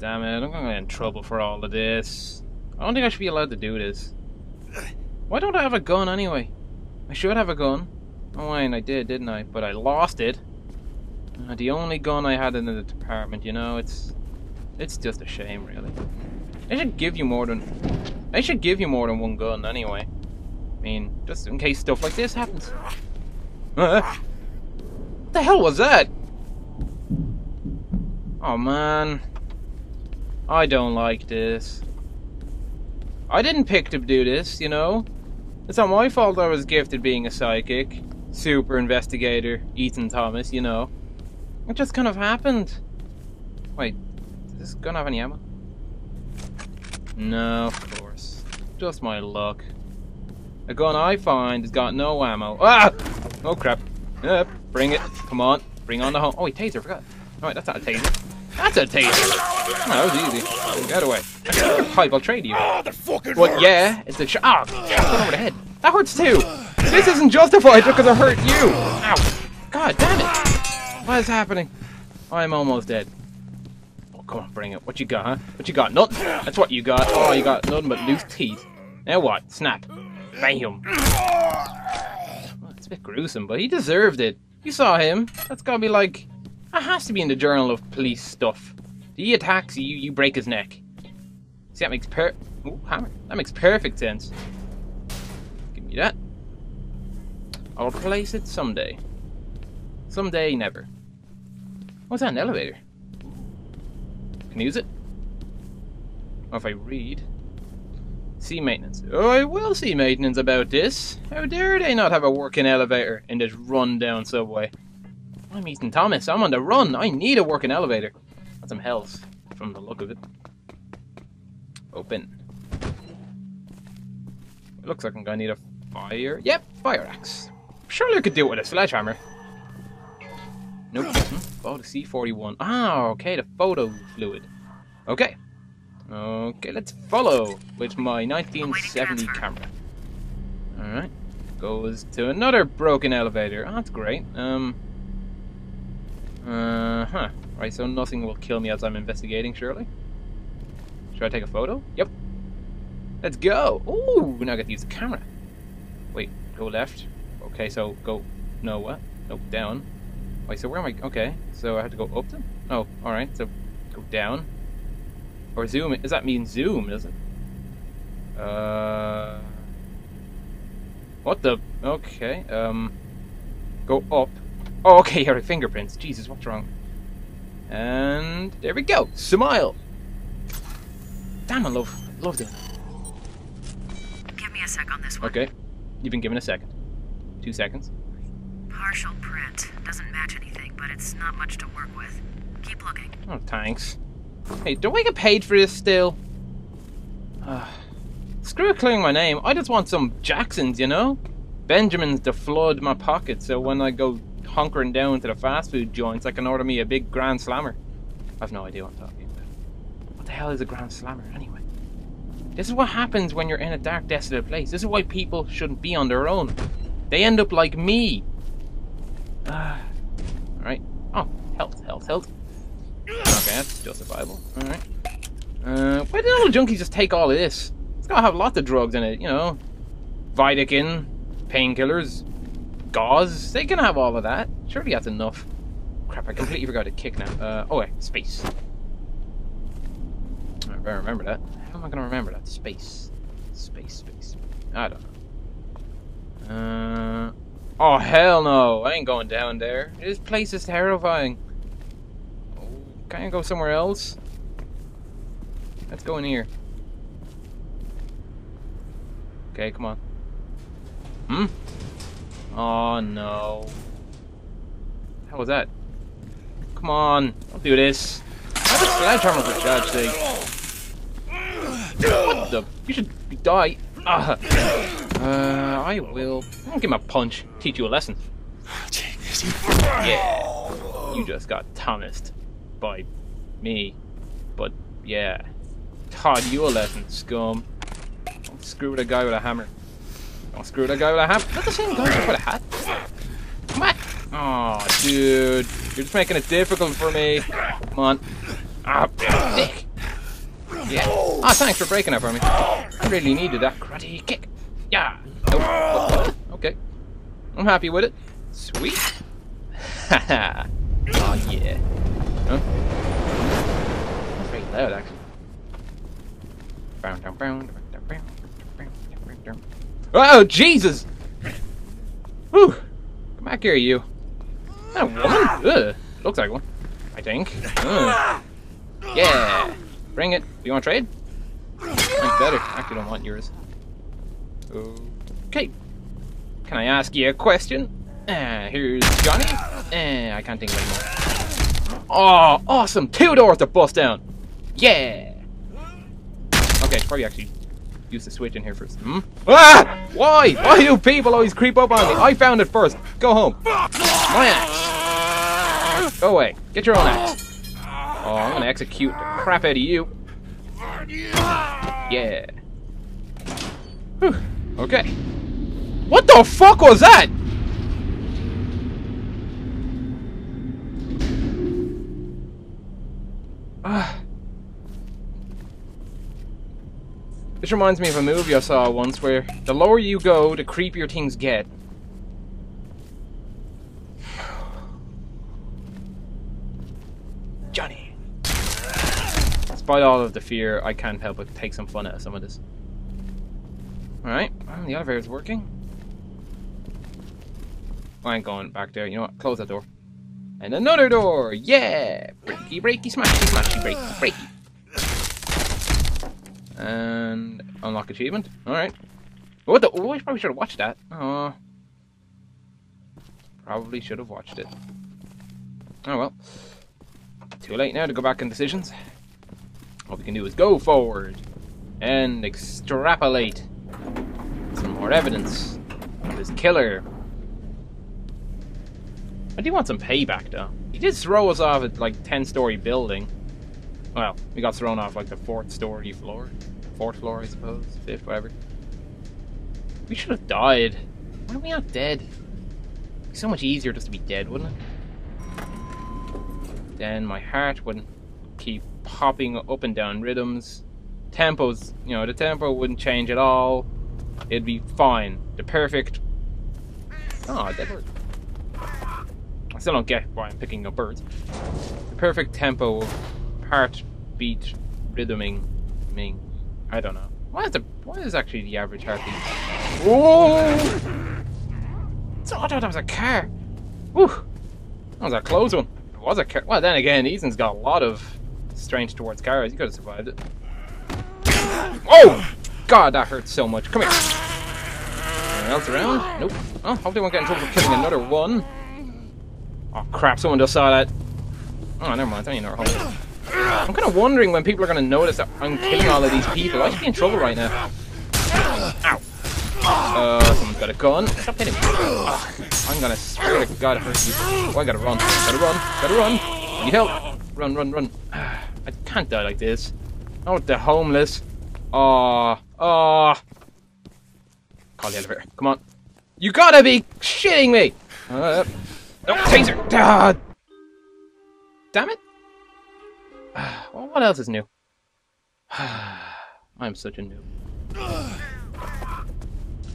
damn it. I'm gonna get in trouble for all of this. I don't think I should be allowed to do this. Why don't I have a gun anyway? I should have a gun. Oh, wait, I did, didn't I? But I lost it. Uh, the only gun I had in the department, you know, it's it's just a shame, really. They should give you more than they should give you more than one gun anyway. I mean, just in case stuff like this happens. What the hell was that? Oh man, I don't like this. I didn't pick to do this, you know. It's not my fault I was gifted being a psychic, super investigator, Ethan Thomas, you know. It just kind of happened. Wait, does this gun have any ammo? No, of course. Just my luck. A gun I find has got no ammo. Ah! Oh crap. Yep, bring it. Come on. Bring on the home. Oh, wait, taser, I forgot. Alright, that's not a taser. That's a taser. Oh, that was easy. Get away. Pipe, I'll trade you. Oh, that fucking What, hurts. yeah, it's a shot. Ah, oh, over the head. That hurts too. This isn't justified because I hurt you. Ow. God damn it. What is happening? I'm almost dead. Oh, come on, bring it. What you got, huh? What you got? Nothing. That's what you got. Oh, you got nothing but loose teeth. Now what? Snap. Bam. Well, it's a bit gruesome, but he deserved it. You saw him. That's gotta be like... That has to be in the Journal of Police stuff. He attacks you, you break his neck. See, that makes per... Ooh, hammer. That makes perfect sense. Give me that. I'll replace it someday. Someday, never. What's that, an elevator? Can I use it? Or if I read... See maintenance. Oh, I will see maintenance about this. How dare they not have a working elevator in this run-down subway? I'm Ethan Thomas. I'm on the run. I need a working elevator. That's some health from the look of it. Open. It looks like I'm gonna need a fire. Yep, fire axe. Surely I could do it with a sledgehammer. Nope. Hmm. Oh, the C41. Ah, okay, the photo fluid. Okay. Okay, let's follow with my 1970 camera. Alright. Goes to another broken elevator. Oh, that's great. Um. Uh huh. Right, so nothing will kill me as I'm investigating, surely? Should I take a photo? Yep. Let's go! Ooh, now I get to use the camera. Wait, go left. Okay, so go. No, what? No, down. Wait, so where am I? Okay, so I have to go up then? Oh, alright, so go down. Or zoom. Does that mean zoom, does it? Uh. What the? Okay, um. Go up. Oh, okay, here are fingerprints. Jesus, what's wrong? And there we go. Smile. Damn, I love, love doing that. Give me a sec on this one. Okay, you've been given a second. Two seconds. Partial print. Doesn't match anything, but it's not much to work with. Keep looking. Oh, thanks. Hey, don't we get paid for this still? Uh, screw clearing my name. I just want some Jacksons, you know? Benjamins to flood my pocket so when I go hunkering down to the fast food joints, I can order me a big Grand Slammer. I've no idea what I'm talking about. What the hell is a Grand Slammer, anyway? This is what happens when you're in a dark, desolate place. This is why people shouldn't be on their own. They end up like me. Ah. Alright. Oh, health, health, health. Okay, that's justifiable. Alright. Uh, why did all the junkies just take all of this? It's gotta have lots of drugs in it, you know. Vicodin, painkillers, gauze. They can have all of that. Surely that's enough. Crap, I completely forgot to kick now. Uh, oh wait, space. I better remember that. How am I gonna remember that? Space. Space, space. I don't know. Uh, oh, hell no. I ain't going down there. This place is terrifying. Oh, can I go somewhere else? Let's go in here. Okay, come on. Hmm? Oh no. How was that? Come on, don't do this. I have a sledgehammer for sake. What the? You should die. Ah. Uh, I will. I'll give him a punch. Teach you a lesson. Yeah. You just got Thomased by me. But yeah. Taught you a lesson, scum. Don't screw with a guy with a hammer. Don't screw with a guy with a hammer. Is that the same guy with a hat? Come on. Oh, dude. You're just making it difficult for me. Come on. Ah, dick. Ah, thanks for breaking that for me. I really needed that karate kick. Yeah. Oh, okay. I'm happy with it. Sweet. Haha. oh yeah. Huh? That's very loud actually. Oh Jesus! Whew. Come back here, you. Is that a woman? Ugh. Looks like one. I think. Ugh. Yeah. Bring it. Do you want to trade? Mine's better. Actually, don't want yours. Okay. Can I ask you a question? Uh, here's Johnny. Uh, I can't think of anymore. Oh, awesome! Two doors to bust down. Yeah. Okay, probably actually use the switch in here first. Hmm? Ah! Why? Why do people always creep up on me? I found it first. Go home. My axe. Go away. Get your own axe. Oh, I'm gonna execute the crap out of you. Yeah. Whew. Okay. What the fuck was that? This reminds me of a movie I saw once where the lower you go, the creepier things get. Johnny. Despite all of the fear, I can't help but take some fun out of some of this. Alright, well, the elevator's working. I ain't going back there. You know what? Close that door. And another door! Yeah! Breaky, breaky, smashy, smashy, breaky, breaky. And unlock achievement. Alright. What the? Oh, I probably should have watched that. Oh. Probably should have watched it. Oh well. Too late now to go back in decisions. All we can do is go forward and extrapolate some more evidence of this killer. I do want some payback though. He did throw us off at like 10 story building. Well, we got thrown off like the fourth story floor. Fourth floor, I suppose. Fifth, whatever. We should have died. Why are we not dead? So much easier just to be dead, wouldn't it? Then my heart wouldn't keep popping up and down rhythms. Tempos, you know, the tempo wouldn't change at all. It'd be fine. The perfect. Oh, dead bird. I still don't get why I'm picking up birds. The perfect tempo heartbeat rhythming. Ming. I don't know. What is the what is actually the average heartbeat? Whoa! So I thought that was a car. Whew. That was a close one. It was a car. Well, then again, Ethan's got a lot of strength towards cars. He could have survived it. Oh! God, that hurts so much. Come here. Anyone else around? Nope. Oh, I won't get in trouble for killing another one. Oh crap, someone just saw that. Oh, never mind. I need another hole. I'm kind of wondering when people are going to notice that I'm killing all of these people. I should be in trouble right now. Ow. Uh, someone's got a gun. Stop hitting me. I'm gonna swear to God it hurts you. Oh, I gotta run. Gotta run. Gotta run. Need help. Run, run, run. I can't die like this. Oh, the homeless. Oh, oh. Call the elevator. Come on. You gotta be shitting me. Uh, no, taser. Ah. Damn it. Well, what else is new? I'm such a noob.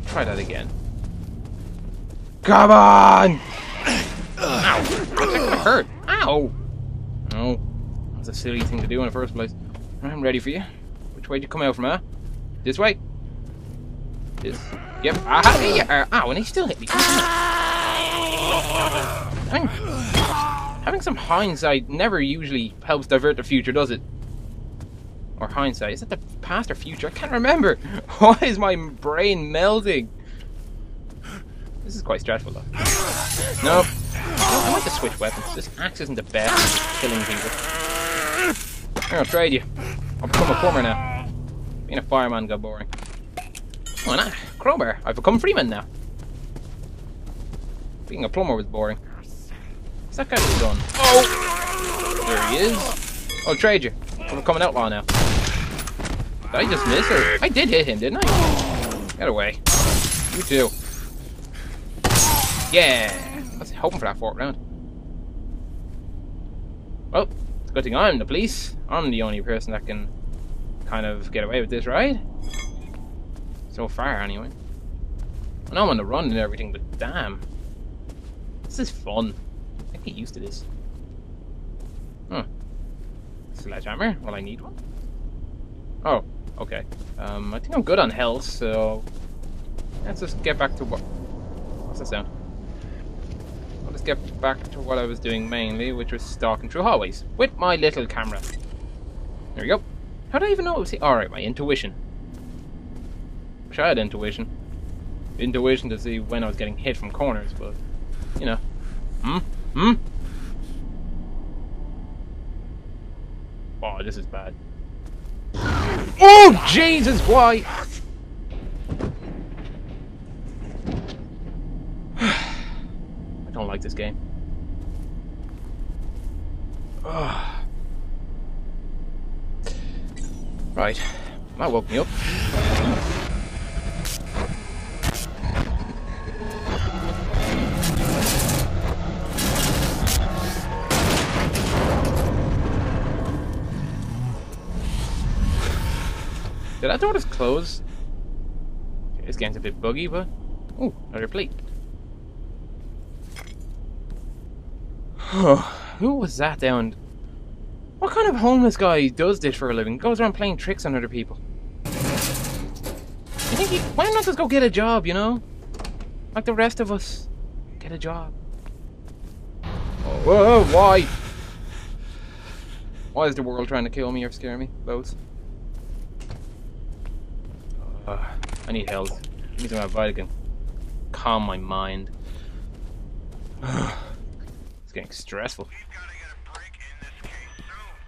Try that again. Come on! Ow! That hurt. Ow! No. That's a silly thing to do in the first place. I'm ready for you. Which way did you come out from, huh? This way? This? Yep. Aha! There you are. Ow, and he still hit me. Having, some hindsight never usually helps divert the future, does it? Or hindsight. Is it the past or future? I can't remember. Why is my brain melting? This is quite stressful though. Nope. I want to switch weapons. This axe isn't the best at killing people. I'm gonna trade you. I'll become a plumber now. Being a fireman got boring. Why not? Crowbar. I've become Freeman now. Being a plumber was boring. That guy gone? Oh! There he is. Oh, I'll trade you. I'm becoming an outlaw now. Did I just miss her? I did hit him, didn't I? Get away. You too. Yeah! I was hoping for that fourth round. Well, it's a good thing I'm the police. I'm the only person that can kind of get away with this, right? So far, anyway. I know I'm on the run and everything, but damn. This is fun. I get used to this. Huh. Sledgehammer? Well, I need one. Oh, okay. Um, I think I'm good on health, so... Let's just get back to what... What's that sound? I'll just get back to what I was doing mainly, which was stalking through hallways with my little camera. There we go. How did I even know it was here? Alright, my intuition. Wish I had intuition. Intuition to see when I was getting hit from corners, but, you know. Hmm? Hmm? Oh, this is bad. Oh, Jesus, why? I don't like this game. Right. That woke me up. That door just close? Okay, this game's a bit buggy, but... Oh, another plate. Who was that down? What kind of homeless guy does this for a living? Goes around playing tricks on other people. You think he, why not just go get a job, you know? Like the rest of us. Get a job. Oh, whoa, why? Why is the world trying to kill me or scare me? Those. Uh, I need health. I need some advice can calm my mind. it's getting stressful.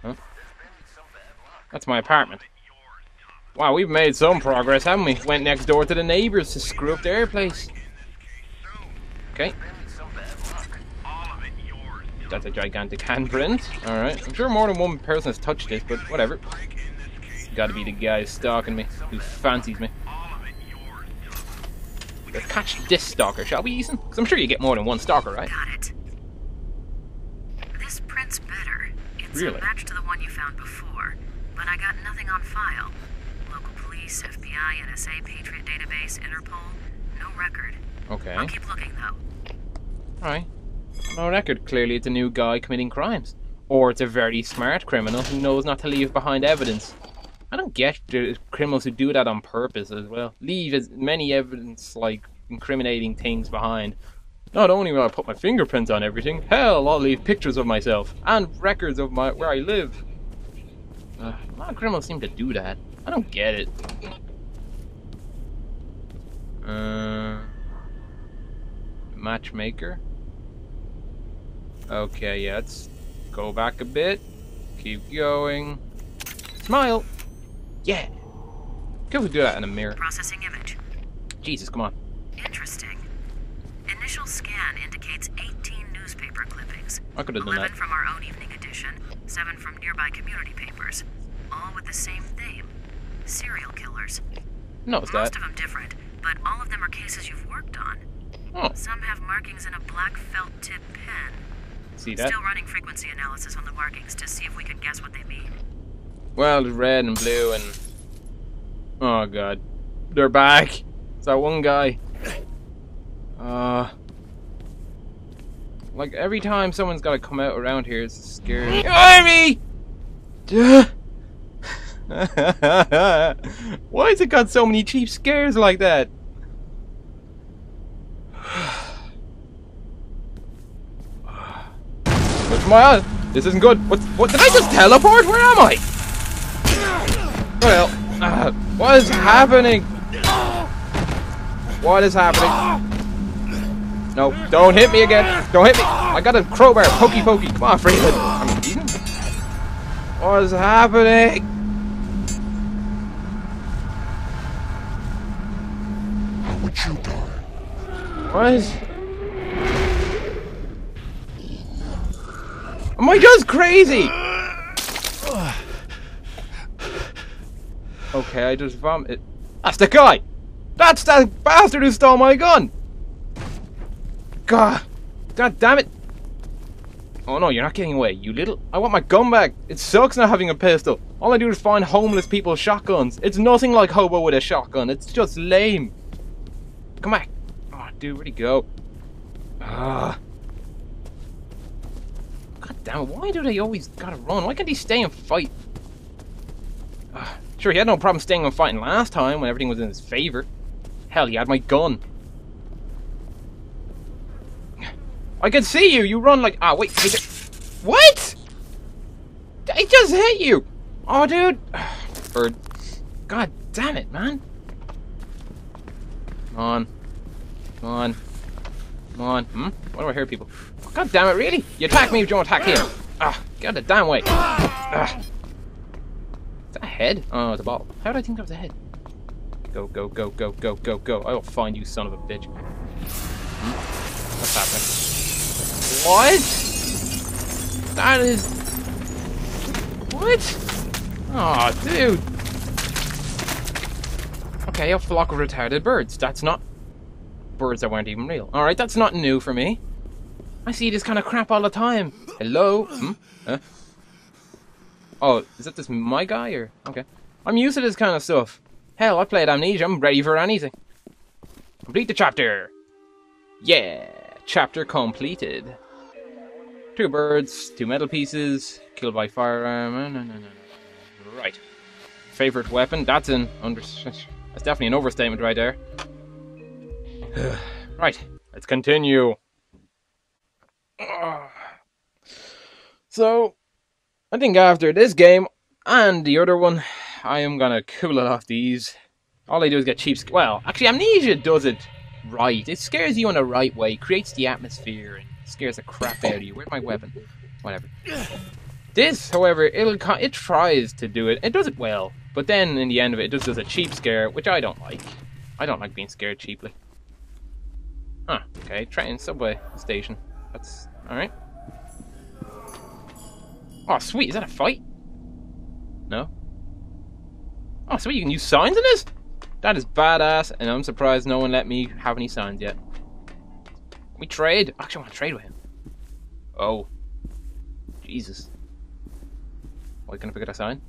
Huh? That's my apartment. Wow, we've made some progress, haven't we? Went next door to the neighbours to screw up their place. Okay. That's a gigantic handprint. Alright. I'm sure more than one person has touched this, but whatever. Gotta be the guy stalking me, who fancies me. Let's catch this stalker, shall we, Ethan? Because I'm sure you get more than one stalker, right? Got it. This print's better. It's Really? a match to the one you found before, but I got nothing on file. Local police, FBI, NSA, Patriot Database, Interpol, no record. Okay. I'll keep looking though. Alright. No record. Clearly it's a new guy committing crimes. Or it's a very smart criminal who knows not to leave behind evidence. I don't get the criminals who do that on purpose as well. Leave as many evidence, like incriminating things behind. Not only will I put my fingerprints on everything, hell, I'll leave pictures of myself and records of my where I live. Uh, a lot of criminals seem to do that. I don't get it. Uh, matchmaker. Okay, yeah, let's go back a bit. Keep going. Smile. Yeah. Could we do that in a mirror? Processing image. Jesus, come on. Interesting. Initial scan indicates 18 newspaper clippings. I could have done 11 that. from our own evening edition, 7 from nearby community papers. All with the same theme. Serial killers. Notice Most that. of them different, but all of them are cases you've worked on. Oh, Some have markings in a black felt tip pen. see that? Still running frequency analysis on the markings to see if we can guess what they mean. Well, red and blue and... Oh, God. They're back. It's that one guy. Uh... Like, every time someone's got to come out around here, it's scary. Ivy! Why has it got so many cheap scares like that? My eye? This isn't good. What? What? Did I just teleport? Where am I? Well, uh, what is happening? What is happening? No, don't hit me again. Don't hit me. I got a crowbar. Pokey, pokey. Come on, Freeman. I'm eating. What is happening? What is... Am I just crazy? Okay, I just vomited. That's the guy! That's that bastard who stole my gun! God! God damn it! Oh no, you're not getting away, you little... I want my gun back! It sucks not having a pistol! All I do is find homeless people's shotguns. It's nothing like hobo with a shotgun. It's just lame. Come back. Oh, dude, where'd he go? Ah. God damn it, why do they always gotta run? Why can't he stay and fight? Ah, sure, he had no problem staying and fighting last time when everything was in his favor. Hell, he had my gun. I can see you. You run like. Ah, wait. He just... What? He just hit you. Oh, dude. Bird. God damn it, man. Come on. Come on. Come on. Hmm? Why do I hear people? God damn it, really? You attack me, you don't attack him. Ah, get the damn way. Ah. Head? Oh, a ball. How did I think that was a head? Go, go, go, go, go, go, go. I will find you, son of a bitch. Hmm? What's happening? What? That is... What? Aw, oh, dude. Okay, a flock of retarded birds. That's not... Birds that weren't even real. Alright, that's not new for me. I see this kind of crap all the time. Hello? Hmm? Huh? Oh, is that this my guy, or... Okay. I'm used to this kind of stuff. Hell, I played Amnesia. I'm ready for anything. Complete the chapter. Yeah, chapter completed. Two birds, two metal pieces, killed by firearm. Uh, no, no, no, no. Right. Favorite weapon? That's an under. That's definitely an overstatement right there. right. Let's continue. So, I think after this game and the other one, I am gonna cool it off these. All I do is get cheap. Well, actually, Amnesia does it right. It scares you in the right way, creates the atmosphere, and scares the crap out of you. Where's my weapon? Whatever. This, however, it'll it tries to do it. It does it well, but then in the end of it, it just does a cheap scare, which I don't like. I don't like being scared cheaply. Huh, okay, train, subway, station. That's alright. Oh, sweet, is that a fight? No? Oh, sweet, you can use signs in this? That is badass, and I'm surprised no one let me have any signs yet. We trade? I actually, I want to trade with him. Oh. Jesus. Why can I pick up a sign?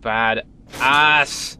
Bad ass.